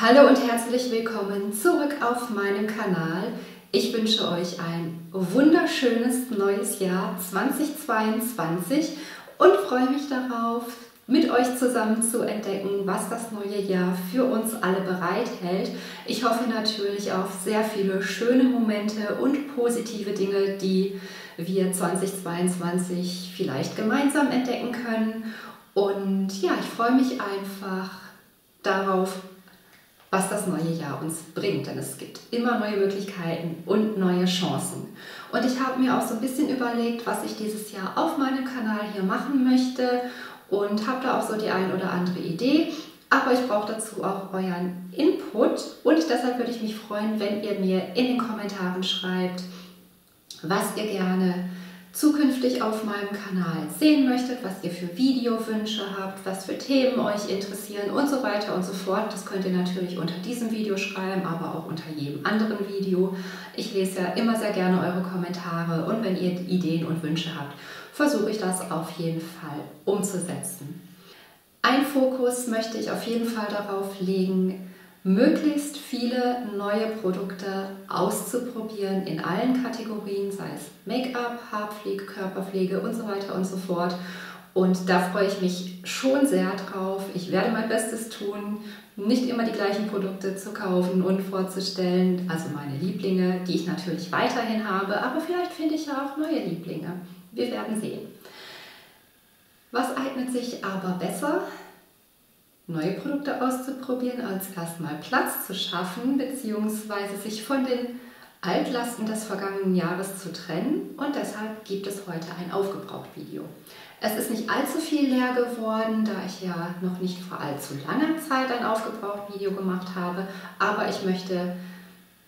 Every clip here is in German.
Hallo und herzlich willkommen zurück auf meinem Kanal. Ich wünsche euch ein wunderschönes neues Jahr 2022 und freue mich darauf, mit euch zusammen zu entdecken, was das neue Jahr für uns alle bereithält. Ich hoffe natürlich auf sehr viele schöne Momente und positive Dinge, die wir 2022 vielleicht gemeinsam entdecken können. Und ja, ich freue mich einfach darauf, was das neue Jahr uns bringt. Denn es gibt immer neue Möglichkeiten und neue Chancen. Und ich habe mir auch so ein bisschen überlegt, was ich dieses Jahr auf meinem Kanal hier machen möchte und habe da auch so die ein oder andere Idee. Aber ich brauche dazu auch euren Input und deshalb würde ich mich freuen, wenn ihr mir in den Kommentaren schreibt, was ihr gerne zukünftig auf meinem Kanal sehen möchtet, was ihr für Videowünsche habt, was für Themen euch interessieren und so weiter und so fort. Das könnt ihr natürlich unter diesem Video schreiben, aber auch unter jedem anderen Video. Ich lese ja immer sehr gerne eure Kommentare und wenn ihr Ideen und Wünsche habt, versuche ich das auf jeden Fall umzusetzen. Ein Fokus möchte ich auf jeden Fall darauf legen, möglichst viele neue Produkte auszuprobieren in allen Kategorien, sei es Make-up, Haarpflege, Körperpflege und so weiter und so fort. Und da freue ich mich schon sehr drauf. Ich werde mein Bestes tun, nicht immer die gleichen Produkte zu kaufen und vorzustellen. Also meine Lieblinge, die ich natürlich weiterhin habe, aber vielleicht finde ich ja auch neue Lieblinge. Wir werden sehen. Was eignet sich aber besser neue Produkte auszuprobieren, als erstmal Platz zu schaffen, beziehungsweise sich von den Altlasten des vergangenen Jahres zu trennen. Und deshalb gibt es heute ein Aufgebraucht-Video. Es ist nicht allzu viel leer geworden, da ich ja noch nicht vor allzu langer Zeit ein Aufgebraucht-Video gemacht habe, aber ich möchte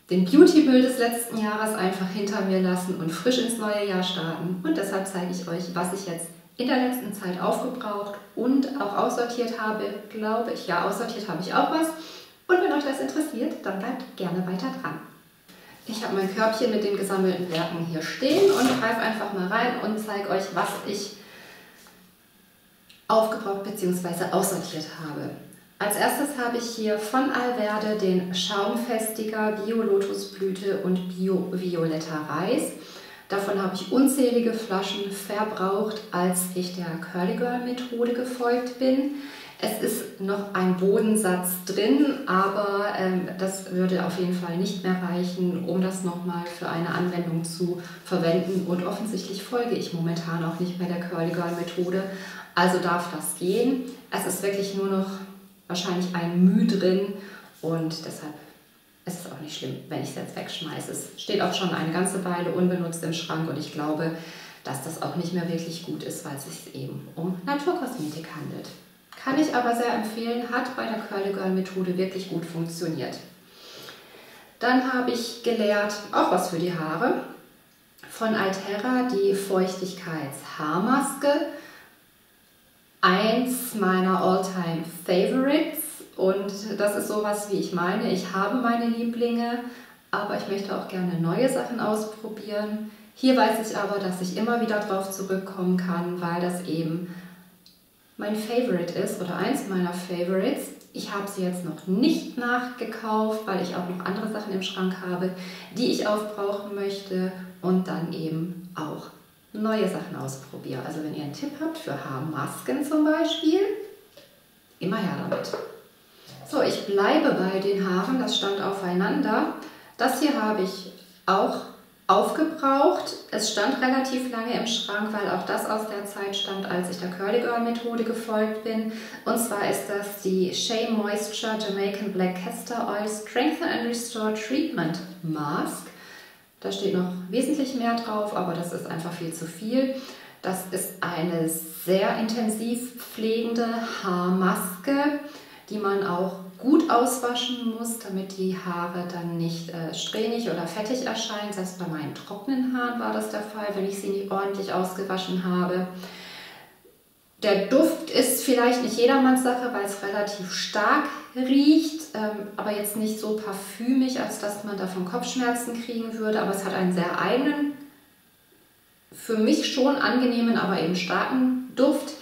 den Beauty-Müll des letzten Jahres einfach hinter mir lassen und frisch ins neue Jahr starten. Und deshalb zeige ich euch, was ich jetzt in der letzten Zeit aufgebraucht und auch aussortiert habe, glaube ich. Ja, aussortiert habe ich auch was. Und wenn euch das interessiert, dann bleibt gerne weiter dran. Ich habe mein Körbchen mit den gesammelten Werken hier stehen und greife einfach mal rein und zeige euch, was ich aufgebraucht bzw. aussortiert habe. Als erstes habe ich hier von Alverde den Schaumfestiger Bio Lotusblüte und Bio Violetter Reis. Davon habe ich unzählige Flaschen verbraucht, als ich der Curly Girl Methode gefolgt bin. Es ist noch ein Bodensatz drin, aber ähm, das würde auf jeden Fall nicht mehr reichen, um das nochmal für eine Anwendung zu verwenden. Und offensichtlich folge ich momentan auch nicht mehr der Curly Girl Methode. Also darf das gehen. Es ist wirklich nur noch wahrscheinlich ein Mühe drin und deshalb ist es auch nicht schlimm, wenn ich es jetzt wegschmeiße. Es steht auch schon eine ganze Weile unbenutzt im Schrank und ich glaube, dass das auch nicht mehr wirklich gut ist, weil es sich eben um Naturkosmetik handelt. Kann ich aber sehr empfehlen, hat bei der Curly Girl Methode wirklich gut funktioniert. Dann habe ich gelehrt, auch was für die Haare, von Altera die Feuchtigkeitshaarmaske. Eins meiner All-Time Favorites und das ist sowas, wie ich meine. Ich habe meine Lieblinge, aber ich möchte auch gerne neue Sachen ausprobieren. Hier weiß ich aber, dass ich immer wieder drauf zurückkommen kann, weil das eben mein Favorite ist oder eins meiner Favorites. Ich habe sie jetzt noch nicht nachgekauft, weil ich auch noch andere Sachen im Schrank habe, die ich aufbrauchen möchte und dann eben auch neue Sachen ausprobiere. Also wenn ihr einen Tipp habt für Haarmasken zum Beispiel, immer her damit. So, ich bleibe bei den Haaren, das stand aufeinander. Das hier habe ich auch aufgebraucht. Es stand relativ lange im Schrank, weil auch das aus der Zeit stammt, als ich der Curly Girl Methode gefolgt bin. Und zwar ist das die Shea Moisture Jamaican Black Castor Oil Strengthen and Restore Treatment Mask. Da steht noch wesentlich mehr drauf, aber das ist einfach viel zu viel. Das ist eine sehr intensiv pflegende Haarmaske die man auch gut auswaschen muss, damit die Haare dann nicht äh, strähnig oder fettig erscheinen. Selbst bei meinen trockenen Haaren war das der Fall, wenn ich sie nicht ordentlich ausgewaschen habe. Der Duft ist vielleicht nicht jedermanns Sache, weil es relativ stark riecht, ähm, aber jetzt nicht so parfümig, als dass man davon Kopfschmerzen kriegen würde. Aber es hat einen sehr eigenen, für mich schon angenehmen, aber eben starken Duft.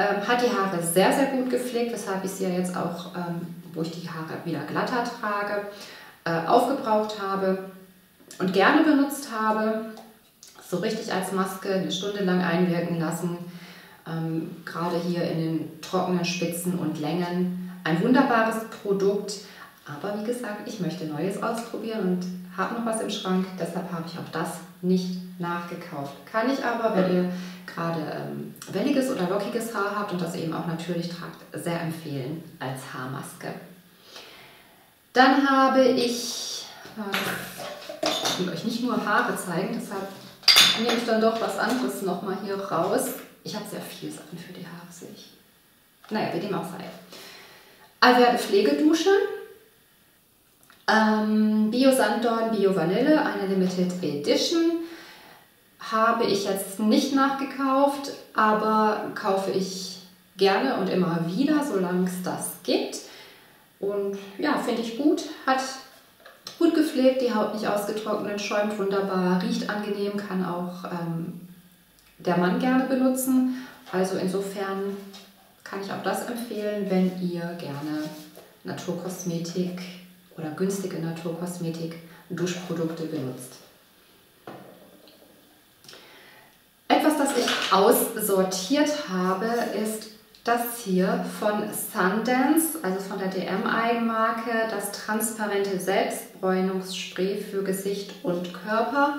Ähm, hat die Haare sehr, sehr gut gepflegt, weshalb ich sie ja jetzt auch, ähm, wo ich die Haare wieder glatter trage, äh, aufgebraucht habe und gerne benutzt habe. So richtig als Maske eine Stunde lang einwirken lassen. Ähm, gerade hier in den trockenen Spitzen und Längen. Ein wunderbares Produkt. Aber wie gesagt, ich möchte Neues ausprobieren und habe noch was im Schrank. Deshalb habe ich auch das nicht nachgekauft. Kann ich aber, wenn ihr gerade ähm, welliges oder lockiges Haar habt und das eben auch natürlich tragt, sehr empfehlen als Haarmaske. Dann habe ich, ich will euch nicht nur Haare zeigen, deshalb nehme ich dann doch was anderes nochmal hier raus. Ich habe sehr viel Sachen für die Haare, sehe ich. Naja, wie dem auch sei. Allwerde Pflegedusche. Ähm, Bio Sanddorn, Bio Vanille, eine Limited Edition. Habe ich jetzt nicht nachgekauft, aber kaufe ich gerne und immer wieder, solange es das gibt. Und ja, finde ich gut. Hat gut gepflegt, die Haut nicht ausgetrocknet, schäumt wunderbar, riecht angenehm, kann auch ähm, der Mann gerne benutzen. Also insofern kann ich auch das empfehlen, wenn ihr gerne Naturkosmetik oder günstige Naturkosmetik Duschprodukte benutzt. Etwas, das ich aussortiert habe, ist das hier von Sundance, also von der DM-Eigenmarke, das transparente Selbstbräunungsspray für Gesicht und Körper.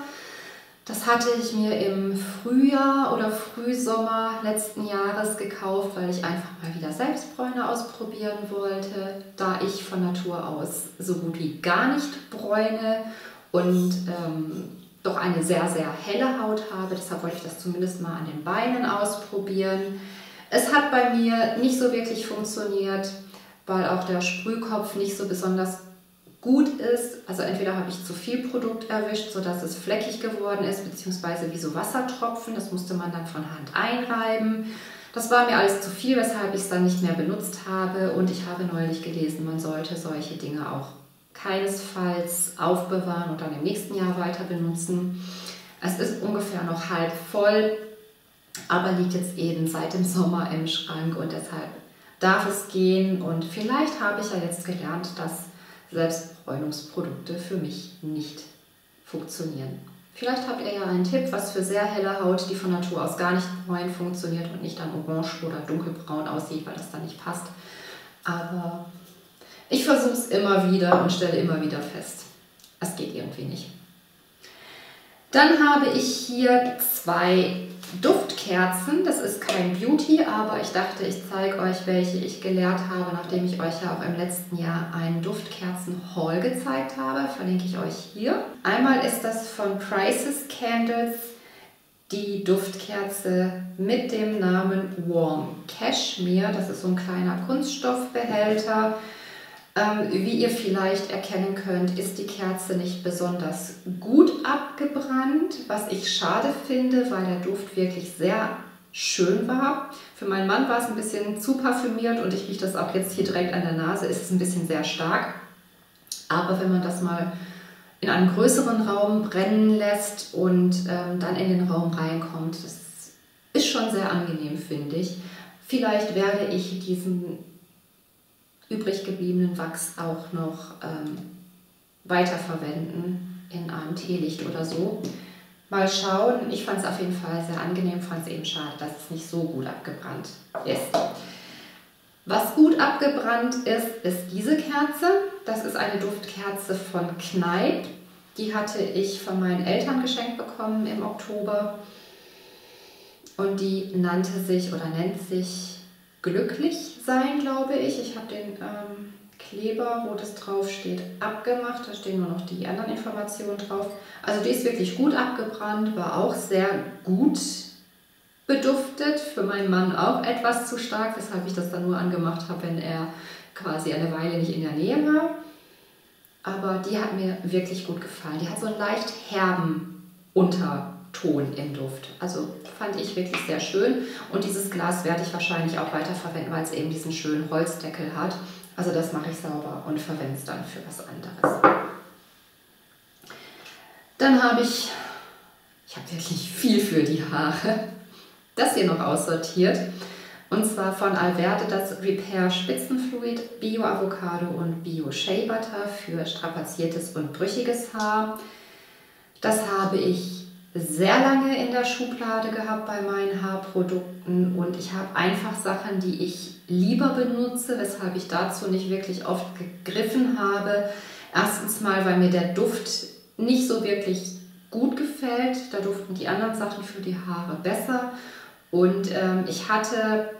Das hatte ich mir im Frühjahr oder Frühsommer letzten Jahres gekauft, weil ich einfach mal wieder Selbstbräune ausprobieren wollte, da ich von Natur aus so gut wie gar nicht bräune und ähm, doch eine sehr, sehr helle Haut habe. Deshalb wollte ich das zumindest mal an den Beinen ausprobieren. Es hat bei mir nicht so wirklich funktioniert, weil auch der Sprühkopf nicht so besonders gut ist. Also entweder habe ich zu viel Produkt erwischt, sodass es fleckig geworden ist, beziehungsweise wie so Wassertropfen. Das musste man dann von Hand einreiben. Das war mir alles zu viel, weshalb ich es dann nicht mehr benutzt habe. Und ich habe neulich gelesen, man sollte solche Dinge auch keinesfalls aufbewahren und dann im nächsten Jahr weiter benutzen. Es ist ungefähr noch halb voll aber liegt jetzt eben seit dem Sommer im Schrank und deshalb darf es gehen. Und vielleicht habe ich ja jetzt gelernt, dass Selbstbräunungsprodukte für mich nicht funktionieren. Vielleicht habt ihr ja einen Tipp, was für sehr helle Haut, die von Natur aus gar nicht bräun funktioniert und nicht dann orange oder dunkelbraun aussieht, weil das dann nicht passt. Aber ich versuche es immer wieder und stelle immer wieder fest, es geht irgendwie nicht. Dann habe ich hier zwei Duftkerzen. Das ist kein Beauty, aber ich dachte, ich zeige euch, welche ich gelehrt habe, nachdem ich euch ja auch im letzten Jahr einen Duftkerzen-Haul gezeigt habe. Verlinke ich euch hier. Einmal ist das von Crisis Candles die Duftkerze mit dem Namen Warm Cashmere. Das ist so ein kleiner Kunststoffbehälter. Ähm, wie ihr vielleicht erkennen könnt, ist die Kerze nicht besonders gut abgebrannt, was ich schade finde, weil der Duft wirklich sehr schön war. Für meinen Mann war es ein bisschen zu parfümiert und ich rieche das auch jetzt hier direkt an der Nase, ist es ein bisschen sehr stark. Aber wenn man das mal in einen größeren Raum brennen lässt und ähm, dann in den Raum reinkommt, das ist schon sehr angenehm, finde ich. Vielleicht werde ich diesen übrig gebliebenen Wachs auch noch ähm, weiterverwenden in einem Teelicht oder so. Mal schauen. Ich fand es auf jeden Fall sehr angenehm, fand es eben schade, dass es nicht so gut abgebrannt ist. Was gut abgebrannt ist, ist diese Kerze. Das ist eine Duftkerze von Kneipp. Die hatte ich von meinen Eltern geschenkt bekommen im Oktober. Und die nannte sich oder nennt sich glücklich sein, glaube ich. Ich habe den ähm, Kleber, wo das drauf steht, abgemacht. Da stehen nur noch die anderen Informationen drauf. Also die ist wirklich gut abgebrannt, war auch sehr gut beduftet. Für meinen Mann auch etwas zu stark, weshalb ich das dann nur angemacht habe, wenn er quasi eine Weile nicht in der Nähe war. Aber die hat mir wirklich gut gefallen. Die hat so einen leicht herben Unter Ton im Duft. Also fand ich wirklich sehr schön. Und dieses Glas werde ich wahrscheinlich auch weiter verwenden, weil es eben diesen schönen Holzdeckel hat. Also das mache ich sauber und verwende es dann für was anderes. Dann habe ich, ich habe wirklich viel für die Haare, das hier noch aussortiert. Und zwar von Alverde das Repair Spitzenfluid, Bio Avocado und Bio Shea Butter für strapaziertes und brüchiges Haar. Das habe ich sehr lange in der Schublade gehabt bei meinen Haarprodukten und ich habe einfach Sachen, die ich lieber benutze, weshalb ich dazu nicht wirklich oft gegriffen habe. Erstens mal, weil mir der Duft nicht so wirklich gut gefällt. Da duften die anderen Sachen für die Haare besser. Und ähm, ich hatte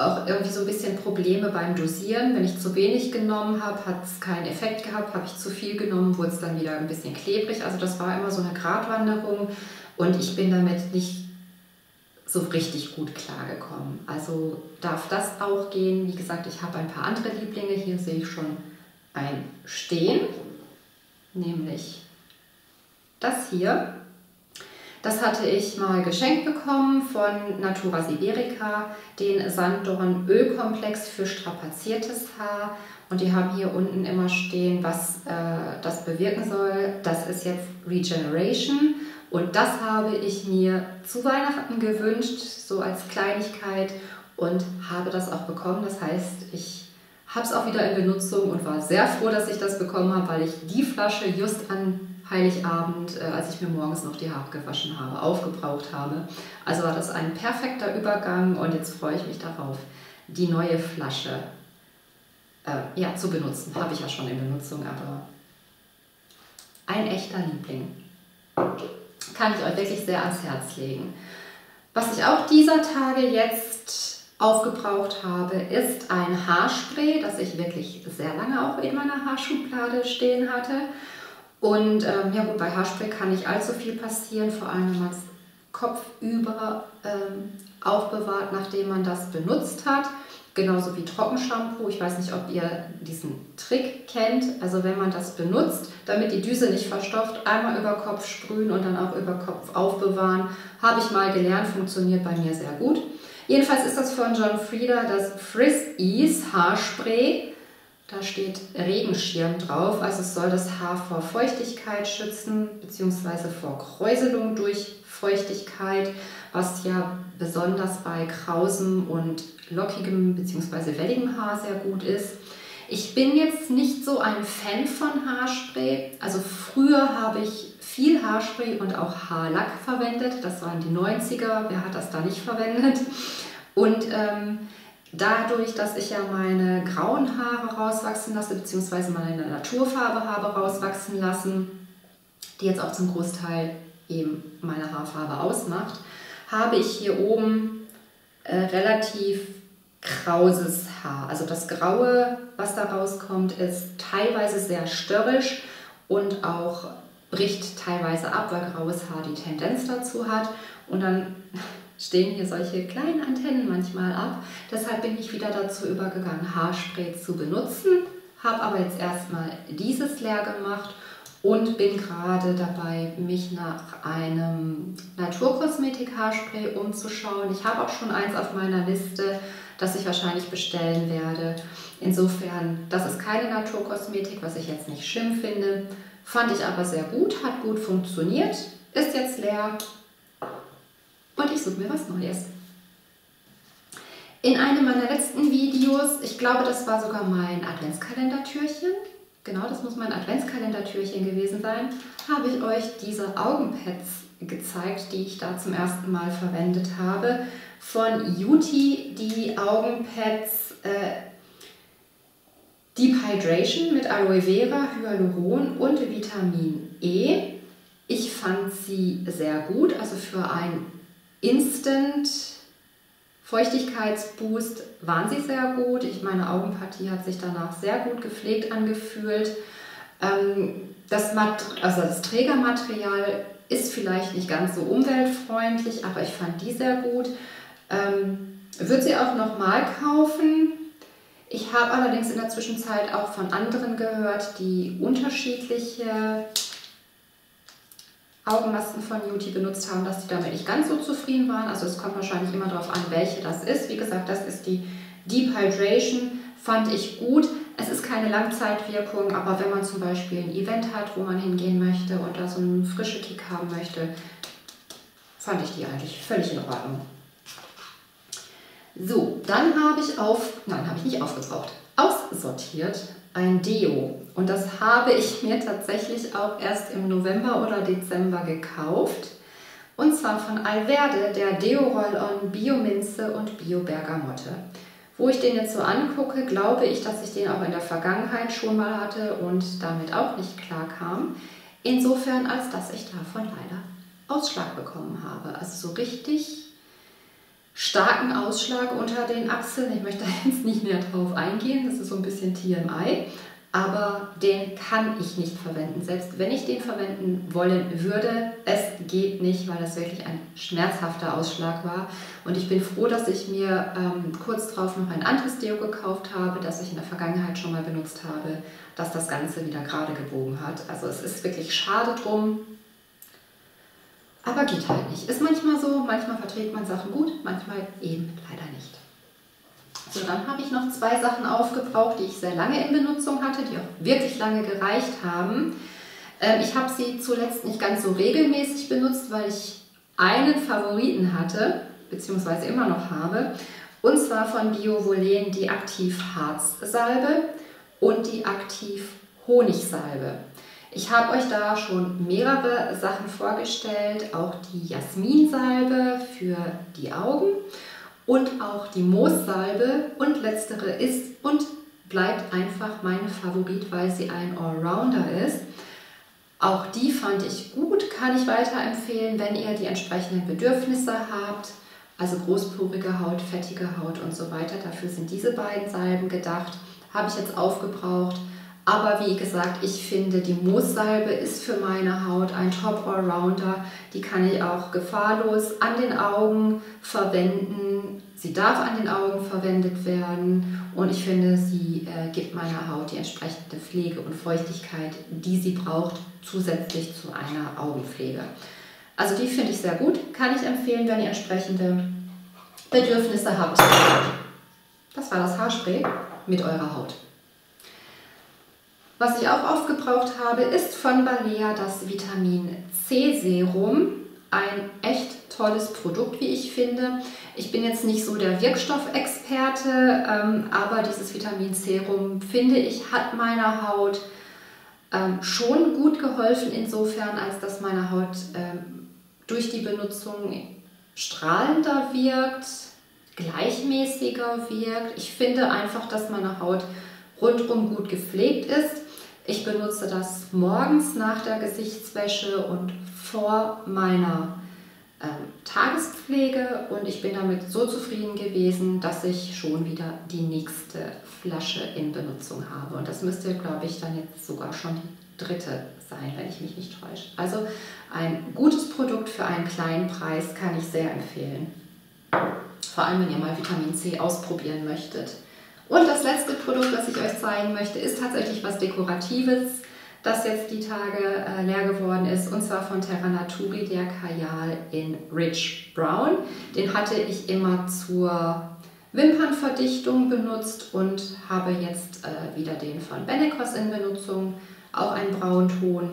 auch irgendwie so ein bisschen Probleme beim Dosieren. Wenn ich zu wenig genommen habe, hat es keinen Effekt gehabt. Habe ich zu viel genommen, wurde es dann wieder ein bisschen klebrig. Also das war immer so eine Gratwanderung und ich bin damit nicht so richtig gut klargekommen. Also darf das auch gehen. Wie gesagt, ich habe ein paar andere Lieblinge. Hier sehe ich schon ein Stehen, nämlich das hier. Das hatte ich mal geschenkt bekommen von Natura Siberica, den Sanddorn Ölkomplex für strapaziertes Haar. Und die haben hier unten immer stehen, was äh, das bewirken soll. Das ist jetzt Regeneration. Und das habe ich mir zu Weihnachten gewünscht, so als Kleinigkeit und habe das auch bekommen. Das heißt, ich habe es auch wieder in Benutzung und war sehr froh, dass ich das bekommen habe, weil ich die Flasche just an Heiligabend, äh, als ich mir morgens noch die Haare gewaschen habe, aufgebraucht habe. Also war das ein perfekter Übergang und jetzt freue ich mich darauf, die neue Flasche äh, ja, zu benutzen. Habe ich ja schon in Benutzung, aber ein echter Liebling. Kann ich euch wirklich sehr ans Herz legen. Was ich auch dieser Tage jetzt aufgebraucht habe, ist ein Haarspray, das ich wirklich sehr lange auch in meiner Haarschublade stehen hatte. Und ähm, ja gut, bei Haarspray kann nicht allzu viel passieren, vor allem wenn man es kopfüber ähm, aufbewahrt, nachdem man das benutzt hat. Genauso wie Trockenshampoo. Ich weiß nicht, ob ihr diesen Trick kennt. Also wenn man das benutzt, damit die Düse nicht verstopft, einmal über Kopf sprühen und dann auch über Kopf aufbewahren. Habe ich mal gelernt, funktioniert bei mir sehr gut. Jedenfalls ist das von John Frieda das Frizz Ease Haarspray. Da steht Regenschirm drauf, also es soll das Haar vor Feuchtigkeit schützen, beziehungsweise vor Kräuselung durch Feuchtigkeit, was ja besonders bei krausem und lockigem bzw. welligem Haar sehr gut ist. Ich bin jetzt nicht so ein Fan von Haarspray. Also früher habe ich viel Haarspray und auch Haarlack verwendet. Das waren die 90er. Wer hat das da nicht verwendet? Und ähm, Dadurch, dass ich ja meine grauen Haare rauswachsen lasse, beziehungsweise meine Naturfarbe habe rauswachsen lassen, die jetzt auch zum Großteil eben meine Haarfarbe ausmacht, habe ich hier oben äh, relativ krauses Haar. Also das Graue, was da rauskommt, ist teilweise sehr störrisch und auch bricht teilweise ab, weil graues Haar die Tendenz dazu hat. Und dann stehen hier solche kleinen Antennen manchmal ab. Deshalb bin ich wieder dazu übergegangen, Haarspray zu benutzen, habe aber jetzt erstmal dieses leer gemacht und bin gerade dabei, mich nach einem Naturkosmetik-Haarspray umzuschauen. Ich habe auch schon eins auf meiner Liste, das ich wahrscheinlich bestellen werde. Insofern, das ist keine Naturkosmetik, was ich jetzt nicht schlimm finde. Fand ich aber sehr gut, hat gut funktioniert, ist jetzt leer und ich suche mir was Neues. In einem meiner letzten Videos, ich glaube, das war sogar mein Adventskalendertürchen, genau, das muss mein Adventskalendertürchen gewesen sein, habe ich euch diese Augenpads gezeigt, die ich da zum ersten Mal verwendet habe. Von Yuti die Augenpads äh, Deep Hydration mit Aloe Vera, Hyaluron und Vitamin E. Ich fand sie sehr gut, also für ein Instant Feuchtigkeitsboost waren sie sehr gut. Ich meine Augenpartie hat sich danach sehr gut gepflegt angefühlt. Ähm, das, also das Trägermaterial ist vielleicht nicht ganz so umweltfreundlich, aber ich fand die sehr gut. Ähm, würde sie auch nochmal kaufen. Ich habe allerdings in der Zwischenzeit auch von anderen gehört, die unterschiedliche Augenmasken von Beauty benutzt haben, dass die damit nicht ganz so zufrieden waren. Also es kommt wahrscheinlich immer darauf an, welche das ist. Wie gesagt, das ist die Deep Hydration, fand ich gut. Es ist keine Langzeitwirkung, aber wenn man zum Beispiel ein Event hat, wo man hingehen möchte und da so einen frischen Kick haben möchte, fand ich die eigentlich völlig in Ordnung. So, dann habe ich auf, nein, habe ich nicht aufgebraucht, aussortiert ein Deo. Und das habe ich mir tatsächlich auch erst im November oder Dezember gekauft. Und zwar von Alverde, der Deo Roll-On Bio Minze und Bio Bergamotte. Wo ich den jetzt so angucke, glaube ich, dass ich den auch in der Vergangenheit schon mal hatte und damit auch nicht klar kam. Insofern, als dass ich davon leider Ausschlag bekommen habe. Also so richtig starken Ausschlag unter den Achseln. Ich möchte jetzt nicht mehr drauf eingehen, das ist so ein bisschen TMI aber den kann ich nicht verwenden. Selbst wenn ich den verwenden wollen würde, es geht nicht, weil das wirklich ein schmerzhafter Ausschlag war. Und ich bin froh, dass ich mir ähm, kurz darauf noch ein anderes Deo gekauft habe, das ich in der Vergangenheit schon mal benutzt habe, dass das Ganze wieder gerade gebogen hat. Also es ist wirklich schade drum, aber geht halt nicht. Ist manchmal so, manchmal verträgt man Sachen gut, manchmal eben leider nicht. So, dann habe ich noch zwei Sachen aufgebraucht, die ich sehr lange in Benutzung hatte, die auch wirklich lange gereicht haben. Ähm, ich habe sie zuletzt nicht ganz so regelmäßig benutzt, weil ich einen Favoriten hatte, beziehungsweise immer noch habe, und zwar von BioVolen die Aktiv Harzsalbe und die Aktiv Honigsalbe. Ich habe euch da schon mehrere Sachen vorgestellt, auch die Jasminsalbe für die Augen und auch die Moossalbe und letztere ist und bleibt einfach mein Favorit, weil sie ein Allrounder ist. Auch die fand ich gut, kann ich weiterempfehlen, wenn ihr die entsprechenden Bedürfnisse habt. Also großporige Haut, fettige Haut und so weiter. Dafür sind diese beiden Salben gedacht. Habe ich jetzt aufgebraucht. Aber wie gesagt, ich finde, die Moossalbe ist für meine Haut ein Top Allrounder. Die kann ich auch gefahrlos an den Augen verwenden. Sie darf an den Augen verwendet werden und ich finde, sie äh, gibt meiner Haut die entsprechende Pflege und Feuchtigkeit, die sie braucht, zusätzlich zu einer Augenpflege. Also die finde ich sehr gut, kann ich empfehlen, wenn ihr entsprechende Bedürfnisse habt. Das war das Haarspray mit eurer Haut. Was ich auch aufgebraucht habe, ist von Balea das Vitamin C Serum. Ein echt tolles Produkt, wie ich finde. Ich bin jetzt nicht so der Wirkstoffexperte, ähm, aber dieses Vitamin Serum, finde ich, hat meiner Haut ähm, schon gut geholfen, insofern, als dass meine Haut ähm, durch die Benutzung strahlender wirkt, gleichmäßiger wirkt. Ich finde einfach, dass meine Haut rundum gut gepflegt ist. Ich benutze das morgens nach der Gesichtswäsche und vor meiner ähm, Tagespflege und ich bin damit so zufrieden gewesen, dass ich schon wieder die nächste Flasche in Benutzung habe. Und das müsste, glaube ich, dann jetzt sogar schon die dritte sein, wenn ich mich nicht täusche. Also ein gutes Produkt für einen kleinen Preis kann ich sehr empfehlen. Vor allem, wenn ihr mal Vitamin C ausprobieren möchtet. Und das letzte Produkt, das ich euch zeigen möchte, ist tatsächlich was Dekoratives, das jetzt die Tage äh, leer geworden ist, und zwar von Terra Naturi, der Kajal in Rich Brown. Den hatte ich immer zur Wimpernverdichtung benutzt und habe jetzt äh, wieder den von Benecos in Benutzung, auch ein Braunton.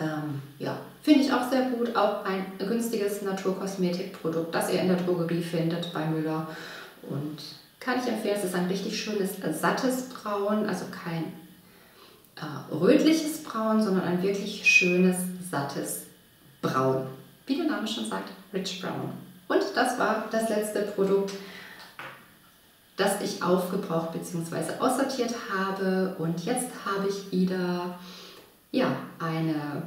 Ähm, ja, finde ich auch sehr gut, auch ein günstiges Naturkosmetikprodukt, das ihr in der Drogerie findet bei Müller und kann ich empfehlen. Es ist ein richtig schönes, äh, sattes Braun, also kein äh, rötliches Braun, sondern ein wirklich schönes, sattes Braun. Wie der Name schon sagt, Rich Brown. Und das war das letzte Produkt, das ich aufgebraucht bzw. aussortiert habe. Und jetzt habe ich wieder ja, eine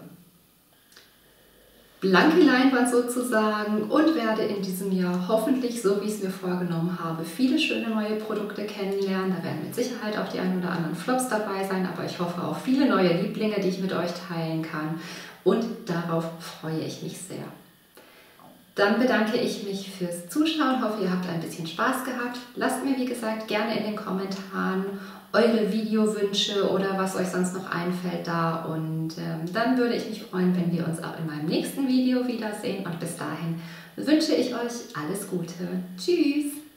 blanke Leinwand sozusagen und werde in diesem Jahr hoffentlich, so wie ich es mir vorgenommen habe, viele schöne neue Produkte kennenlernen. Da werden mit Sicherheit auch die ein oder anderen Flops dabei sein, aber ich hoffe auch viele neue Lieblinge, die ich mit euch teilen kann. Und darauf freue ich mich sehr. Dann bedanke ich mich fürs Zuschauen, hoffe ihr habt ein bisschen Spaß gehabt. Lasst mir wie gesagt gerne in den Kommentaren eure Videowünsche oder was euch sonst noch einfällt da. Und ähm, dann würde ich mich freuen, wenn wir uns auch in meinem nächsten Video wiedersehen. Und bis dahin wünsche ich euch alles Gute. Tschüss!